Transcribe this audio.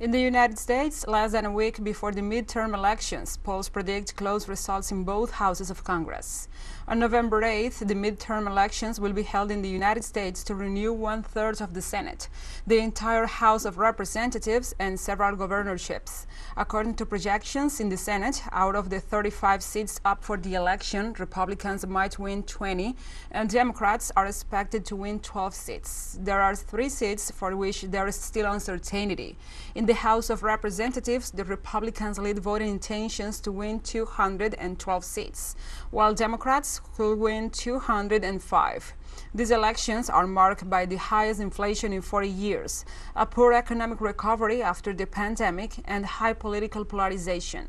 In the United States, less than a week before the midterm elections, polls predict close results in both houses of Congress. On November 8th, the midterm elections will be held in the United States to renew one third of the Senate, the entire House of Representatives, and several governorships. According to projections in the Senate, out of the 35 seats up for the election, Republicans might win 20, and Democrats are expected to win 12 seats. There are three seats for which there is still uncertainty. In the House of Representatives, the Republicans lead voting intentions to win 212 seats, while Democrats could win 205. These elections are marked by the highest inflation in 40 years, a poor economic recovery after the pandemic, and high political polarization.